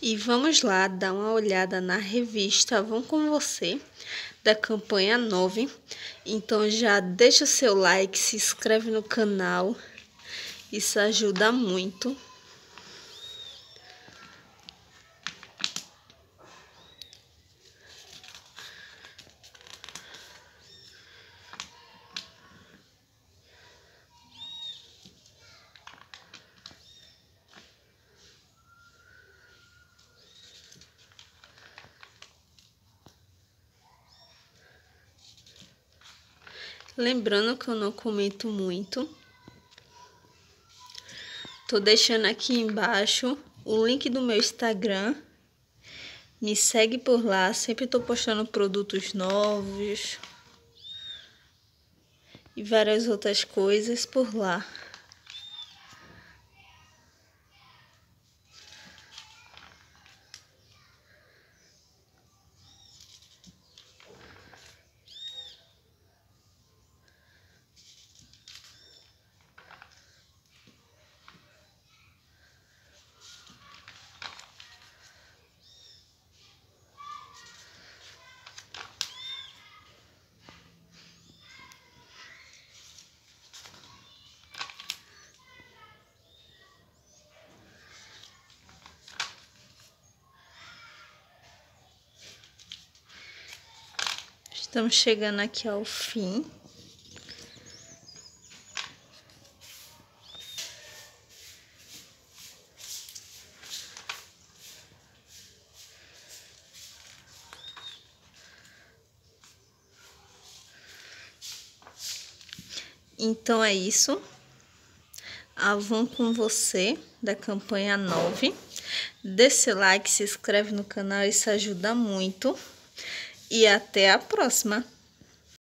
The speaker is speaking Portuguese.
E vamos lá dar uma olhada na revista Vão com Você, da campanha 9. Então já deixa o seu like, se inscreve no canal, isso ajuda muito. Lembrando que eu não comento muito. Tô deixando aqui embaixo o link do meu Instagram. Me segue por lá, sempre tô postando produtos novos e várias outras coisas por lá. Estamos chegando aqui ao fim. Então é isso. Avon com você, da campanha 9. Dê seu like, se inscreve no canal, isso ajuda muito e até a próxima!